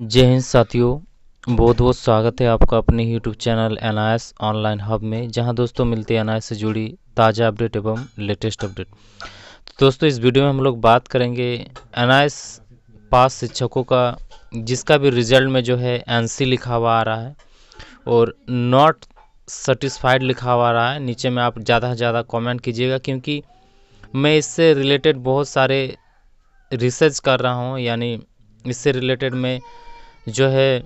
जय हिंद साथियों, बहुत बहुत स्वागत है आपका अपने YouTube channel NIS online hub में, जहाँ दोस्तों मिलते हैं एनआईएस से जुड़ी ताज़ा अपडेट एवं लेटेस्ट अपडेट। तो दोस्तों, इस वीडियो में हम लोग बात करेंगे एनआईएस पास शिक्षकों का, जिसका भी रिज़ल्ट में जो है एनसी लिखा हुआ आ रहा है और नॉट सेटिस्फाइड लिखा हुआ आ रहा है। नीचे में आप ज़्यादा से ज़्यादा कॉमेंट कीजिएगा, क्योंकि मैं इससे रिलेटेड बहुत सारे रिसर्च कर रहा हूँ, यानी इससे रिलेटेड मैं जो है,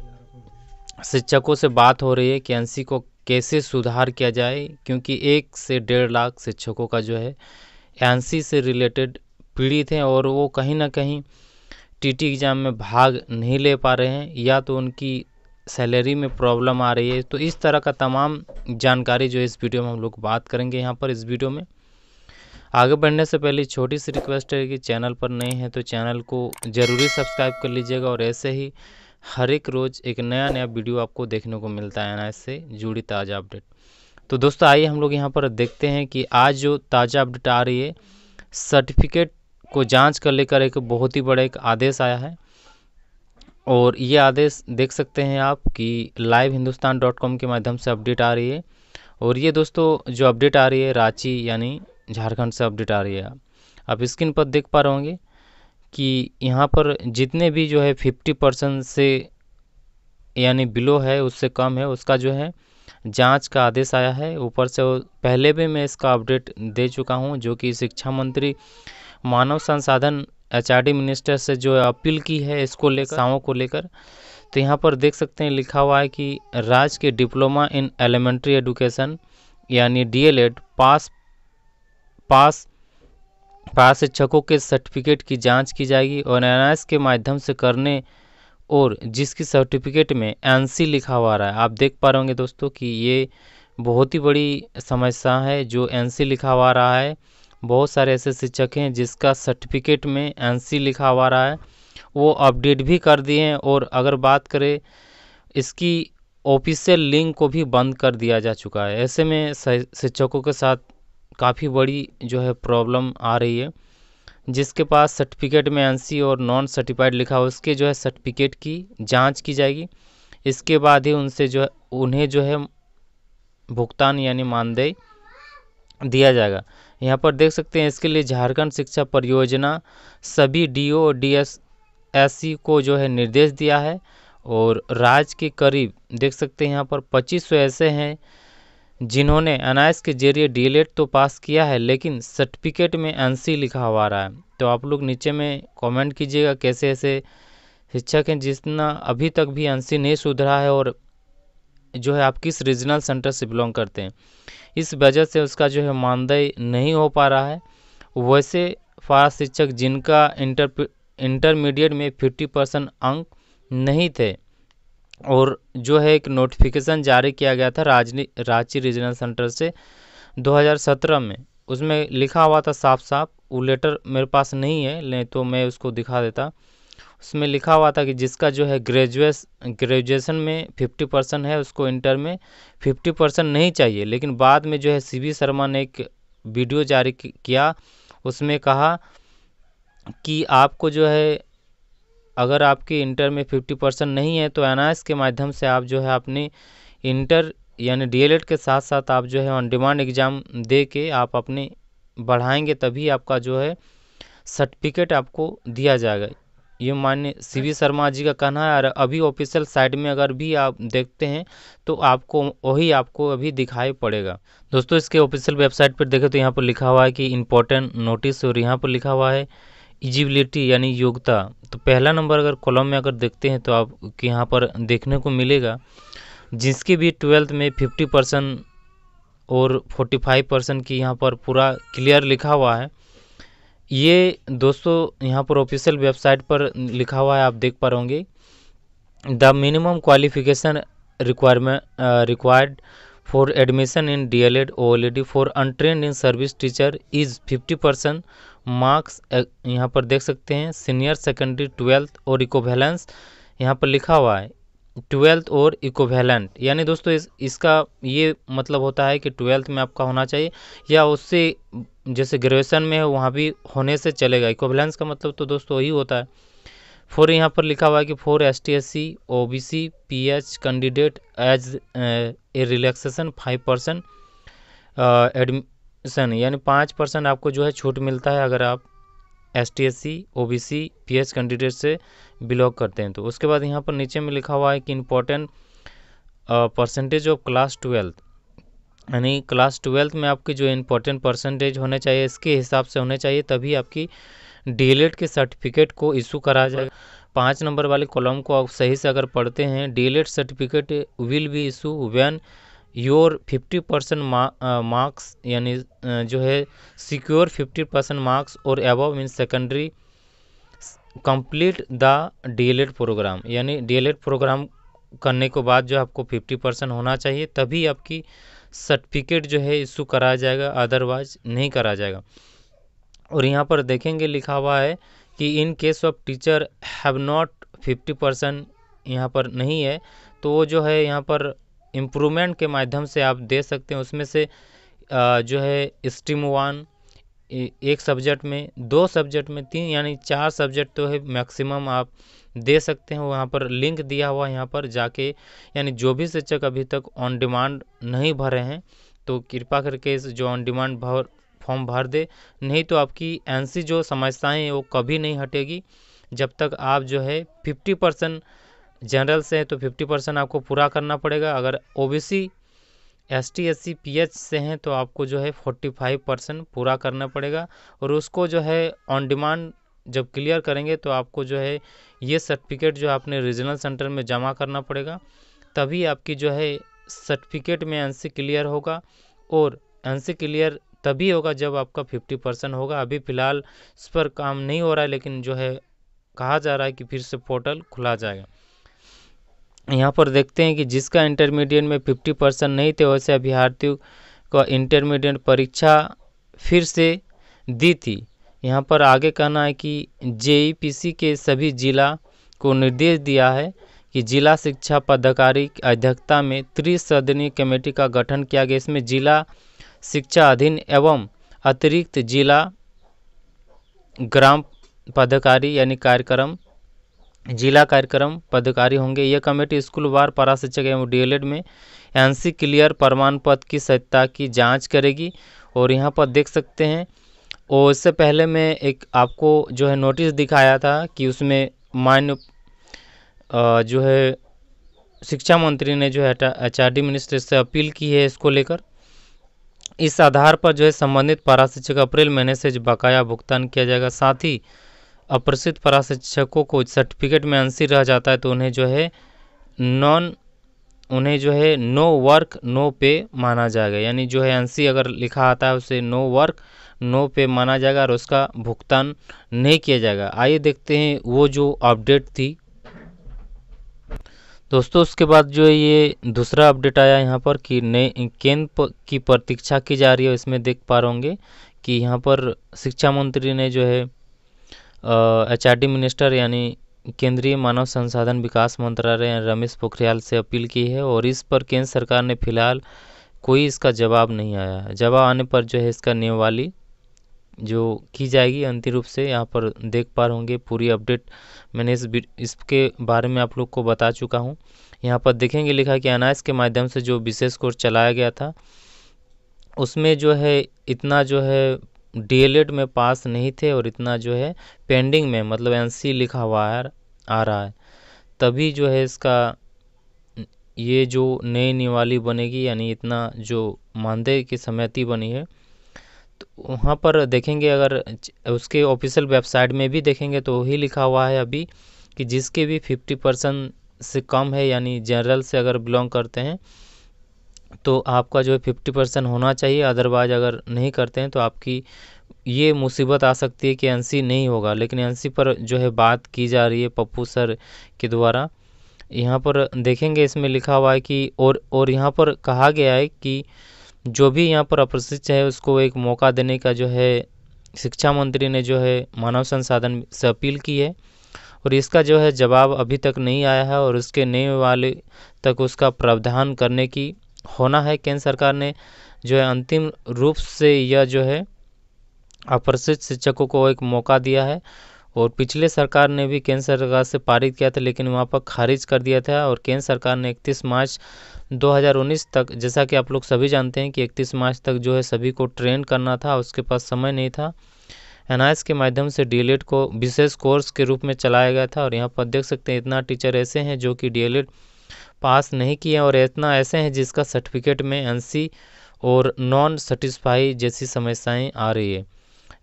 शिक्षकों से बात हो रही है कि एनसी को कैसे सुधार किया जाए, क्योंकि एक से डेढ़ लाख शिक्षकों का जो है, एनसी से रिलेटेड पीड़ित हैं और वो कहीं ना कहीं टीटी एग्ज़ाम में भाग नहीं ले पा रहे हैं, या तो उनकी सैलरी में प्रॉब्लम आ रही है। तो इस तरह का तमाम जानकारी जो इस वीडियो में हम लोग बात करेंगे यहाँ पर इस वीडियो में। आगे बढ़ने से पहले छोटी सी रिक्वेस्ट है कि चैनल पर नए हैं तो चैनल को ज़रूरी सब्सक्राइब कर लीजिएगा और ऐसे ही हर एक रोज़ एक नया नया वीडियो आपको देखने को मिलता है ना से जुड़ी ताज़ा अपडेट। तो दोस्तों, आइए हम लोग यहाँ पर देखते हैं कि आज जो ताज़ा अपडेट आ रही है, सर्टिफिकेट को जाँच कर लेकर एक बहुत ही बड़ा एक आदेश आया है। और ये आदेश देख सकते हैं आप कि लाइव हिंदुस्तान डॉट कॉम के माध्यम से अपडेट आ रही है। और ये दोस्तों, जो अपडेट आ रही है, रांची यानी झारखंड से अपडेट आ रही है। आप स्क्रीन पर देख पा रहे होंगे। कि यहाँ पर जितने भी जो है फिफ्टी परसेंट से, यानी बिलो है, उससे कम है, उसका जो है जाँच का आदेश आया है। ऊपर से पहले भी मैं इसका अपडेट दे चुका हूँ, जो कि शिक्षा मंत्री मानव संसाधन एचआरडी मिनिस्टर से जो अपील की है इसको लेकर को लेकर तो यहाँ पर देख सकते हैं, लिखा हुआ है कि राज्य के डिप्लोमा इन एलिमेंट्री एडुकेशन, यानी डीएलएड पास पास पास शिक्षकों के सर्टिफिकेट की जाँच की जाएगी और एनआईएस के माध्यम से करने और जिसकी सर्टिफिकेट में एनसी लिखा हुआ रहा है। आप देख पा रहे होंगे दोस्तों कि ये बहुत ही बड़ी समस्या है जो एनसी लिखा हुआ रहा है। बहुत सारे ऐसे शिक्षक हैं जिसका सर्टिफिकेट में एनसी लिखा हुआ रहा है। वो अपडेट भी कर दिए हैं और अगर बात करें, इसकी ऑफिशियल लिंक को भी बंद कर दिया जा चुका है। ऐसे में शिक्षकों के साथ काफ़ी बड़ी जो है प्रॉब्लम आ रही है, जिसके पास सर्टिफिकेट में एनसी और नॉन सर्टिफाइड लिखा हो, उसके जो है सर्टिफिकेट की जाँच की जाएगी। इसके बाद ही उनसे जो है, उन्हें जो है भुगतान यानी मानदेय दिया जाएगा। यहाँ पर देख सकते हैं, इसके लिए झारखंड शिक्षा परियोजना सभी डीओ और डीएसएससी को जो है निर्देश दिया है और राज्य के करीब देख सकते हैं, यहाँ पर 2500 ऐसे हैं जिन्होंने एन के ज़रिए डी तो पास किया है, लेकिन सर्टिफिकेट में एनसी लिखा हुआ रहा है। तो आप लोग नीचे में कमेंट कीजिएगा कैसे ऐसे शिक्षक हैं जितना अभी तक भी एनसी नहीं सुधरा है और जो है आप किस रीजनल सेंटर से बिलोंग करते हैं। इस वजह से उसका जो है मानदेय नहीं हो पा रहा है। वैसे फार शिक्षक जिनका इंटर इंटरमीडिएट में फिफ्टी परसेंट अंक नहीं थे और जो है एक नोटिफिकेशन जारी किया गया था राजनी, रांची रीजनल सेंटर से 2017 में। उसमें लिखा हुआ था साफ़ साफ़, वो लेटर मेरे पास नहीं है, नहीं तो मैं उसको दिखा देता। उसमें लिखा हुआ था कि जिसका जो है ग्रेजुएस ग्रेजुएशन में 50 परसेंट है, उसको इंटर में 50 परसेंट नहीं चाहिए। लेकिन बाद में जो है सीवी शर्मा ने एक वीडियो जारी किया। उसमें कहा कि आपको जो है अगर आपकी इंटर में फिफ्टी परसेंट नहीं है तो एन के माध्यम से आप जो है अपने इंटर यानी डी के साथ साथ आप जो है ऑन डिमांड एग्ज़ाम दे के आप अपने बढ़ाएँगे, तभी आपका जो है सर्टिफिकेट आपको दिया जाएगा। ये मान्य सी वी शर्मा जी का कहना है, और अभी ऑफिशियल साइट में अगर भी आप देखते हैं तो आपको वही आपको अभी दिखाई पड़ेगा। दोस्तों, इसके ऑफिशियल वेबसाइट पर देखें तो यहाँ पर लिखा हुआ है कि इम्पोर्टेंट नोटिस और यहाँ पर लिखा हुआ है इजिबिलिटी यानी योग्यता तो पहला नंबर अगर कॉलम में अगर देखते हैं तो आप यहाँ पर देखने को मिलेगा, जिसकी भी ट्वेल्थ में फिफ्टी परसेंट और फोर्टी फाइव परसेंट की यहाँ पर पूरा क्लियर लिखा हुआ है, ये दोस्तों यहाँ पर ऑफिशियल वेबसाइट पर लिखा हुआ है, आप देख पा रहोगे the minimum qualification requirement required for admission in D El Ed O L D for untrained in service teacher is fifty percent marks यहाँ पर देख सकते हैं सीनियर सेकेंडरी ट्वेल्थ और इकोवैलेंस यहाँ पर लिखा हुआ है ट्वेल्थ और इकोवैलेंट यानी दोस्तों, इस, इसका ये मतलब होता है कि ट्वेल्थ में आपका होना चाहिए, या उससे, जैसे ग्रेजुएशन में है, वहाँ भी होने से चलेगा। इकोवैलेंस का मतलब तो दोस्तों वही होता है। फोर यहाँ पर लिखा हुआ है कि for S T S C O B C P H candidate age a relaxation five percent admission यानी पाँच परसेंट आपको जो है छूट मिलता है अगर आप S T S C O B C P H candidate से बिलोंग करते हैं। तो उसके बाद यहाँ पर नीचे में लिखा हुआ है कि important percentage of class twelfth यानी क्लास ट्वेल्थ में आपकी जो इम्पोर्टेंट परसेंटेज होने चाहिए, इसके हिसाब से होने चाहिए, तभी आपकी डी के सर्टिफिकेट को इशू करा जाएगा। पाँच नंबर वाले कॉलम को आप सही से अगर पढ़ते हैं the certificate will be issue when your fifty percent marks, यानी जो है, सिक्योर फिफ्टी परसेंट मार्क्स और above mean secondary complete the D program. यानी डी प्रोग्राम करने के बाद जो आपको फिफ्टी परसेंट होना चाहिए, तभी आपकी सर्टिफिकेट जो है इशू कराया जाएगा, अदरवाइज़ नहीं करा जाएगा। और यहाँ पर देखेंगे लिखा हुआ है कि in case of teacher have not fifty percent यहाँ पर नहीं है तो वो जो है यहाँ पर इम्प्रूवमेंट के माध्यम से आप दे सकते हैं। उसमें से जो है स्ट्रीम वन एक सब्जेक्ट में, दो सब्जेक्ट में, तीन यानी चार सब्जेक्ट तो है मैक्सिमम आप दे सकते हैं। वहाँ पर लिंक दिया हुआ यहाँ पर जाके। यानी जो भी शिक्षक अभी तक ऑन डिमांड नहीं भरे हैं तो कृपा करके जो ऑन डिमांड भर फॉर्म भर दे। नहीं तो आपकी एन जो समस्याएँ वो कभी नहीं हटेगी। जब तक आप जो है फिफ्टी परसेंट जनरल से हैं तो फिफ्टी परसेंट आपको पूरा करना पड़ेगा। अगर O B C S T S C P H से हैं तो आपको जो है फोर्टी फाइव परसेंट पूरा करना पड़ेगा। और उसको जो है ऑन डिमांड जब क्लियर करेंगे तो आपको जो है ये सर्टिफिकेट जो आपने रीजनल सेंटर में जमा करना पड़ेगा। तभी आपकी जो है सर्टिफिकेट में एन सी क्लियर होगा और एन सी क्लियर तभी होगा जब आपका फिफ्टी परसेंट होगा। अभी फ़िलहाल इस पर काम नहीं हो रहा है, लेकिन जो है कहा जा रहा है कि फिर से पोर्टल खुला जाएगा। यहाँ पर देखते हैं कि जिसका इंटरमीडिएट में फिफ्टी परसेंट नहीं थे, वैसे अभ्यर्थियों को इंटरमीडिएट परीक्षा फिर से दी थी। यहाँ पर आगे कहना है कि जे के सभी जिला को निर्देश दिया है कि जिला शिक्षा पदाधिकारी की अध्यक्षता में त्रिसदनीय कमेटी का गठन किया गया। इसमें जिला शिक्षा अधीन एवं अतिरिक्त जिला ग्राम पदाधिकारी यानी कार्यक्रम जिला कार्यक्रम पदाधिकारी होंगे। यह कमेटी स्कूल वार पारा शिक्षक एवं डीएलएड में एनसी क्लियर प्रमाण पत्र की सत्यता की जाँच करेगी और यहाँ पर देख सकते हैं। और इससे पहले मैं एक आपको जो है नोटिस दिखाया था कि उसमें मान्य जो है शिक्षा मंत्री ने जो है एच आर मिनिस्टर से अपील की है इसको लेकर। इस आधार पर जो है संबंधित पारा शिक्षक अप्रैल महीने से बकाया भुगतान किया जाएगा। साथ ही अप्रसिद्ध पारा शिक्षकों को सर्टिफिकेट में अंशी रह जाता है तो उन्हें जो है नॉन, उन्हें जो है नो वर्क, नो पे माना जाएगा। यानी जो है अंशी अगर लिखा आता है, उसे नो वर्क, नो पे माना जाएगा और उसका भुगतान नहीं किया जाएगा। आइए देखते हैं वो जो अपडेट थी। दोस्तों, उसके बाद जो है ये दूसरा अपडेट आया यहाँ पर कि नए केंद्र की प्रतीक्षा की जा रही है। इसमें देख पा रहे होंगे कि यहाँ पर शिक्षा मंत्री ने जो है एच आर डी मिनिस्टर यानी केंद्रीय मानव संसाधन विकास मंत्रालय रमेश पोखरियाल से अपील की है और इस पर केंद्र सरकार ने फ़िलहाल कोई इसका जवाब नहीं आया। है जवाब आने पर जो है इसका नियमावली जो की जाएगी अंतिम रूप से, यहाँ पर देख पा होंगे, पूरी अपडेट मैंने इस इसके बारे में आप लोग को बता चुका हूँ। यहाँ पर देखेंगे लिखा कि अनाज के माध्यम से जो विशेष कोर्स चलाया गया था, उसमें जो है इतना जो है डीएलएड में पास नहीं थे और इतना जो है पेंडिंग में मतलब एनसी लिखा हुआ है आ रहा है। तभी जो है इसका ये जो नई निवाली बनेगी, यानी इतना जो मानदेय की समिति बनी है तो वहाँ पर देखेंगे अगर उसके ऑफिशियल वेबसाइट में भी देखेंगे तो वही लिखा हुआ है अभी कि जिसके भी फिफ्टी परसेंट से कम है, यानी जनरल से अगर बिलोंग करते हैं तो आपका जो है फिफ्टी परसेंट होना चाहिए अदरवाइज़ अगर नहीं करते हैं तो आपकी ये मुसीबत आ सकती है कि एनसी नहीं होगा। लेकिन एनसी पर जो है बात की जा रही है पप्पू सर के द्वारा। यहाँ पर देखेंगे, इसमें लिखा हुआ है कि, और और यहाँ पर कहा गया है कि जो भी यहाँ पर अप्रशिक्षित है, उसको एक मौका देने का जो है शिक्षा मंत्री ने जो है मानव संसाधन से अपील की है। और इसका जो है जवाब अभी तक नहीं आया है और उसके नए वाले तक उसका प्रावधान करने की होना है, केंद्र सरकार ने जो है अंतिम रूप से यह जो है अप्रशिक्षित शिक्षकों को एक मौका दिया है और पिछले सरकार ने भी केंद्र सरकार से पारित किया था, लेकिन वहाँ पर खारिज कर दिया था और केंद्र सरकार ने इकतीस मार्च 2019 तक, जैसा कि आप लोग सभी जानते हैं कि 31 मार्च तक जो है सभी को ट्रेन करना था, उसके पास समय नहीं था। एनआईएस के माध्यम से डी को, विशेष कोर्स के रूप में चलाया गया था और यहाँ पर देख सकते हैं, इतना टीचर ऐसे हैं जो कि डी पास नहीं किए और इतना ऐसे हैं जिसका सर्टिफिकेट में एनसी और नॉन सेटिस्फाई जैसी समस्याएँ आ रही है।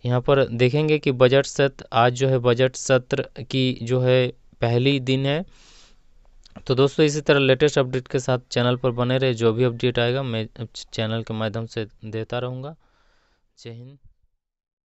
यहाँ पर देखेंगे कि बजट सत्र, आज जो है बजट सत्र की जो है पहली दिन है। तो दोस्तों, इसी तरह लेटेस्ट अपडेट के साथ चैनल पर बने रहे। जो भी अपडेट आएगा, मैं चैनल के माध्यम से देता रहूँगा। जय हिंद।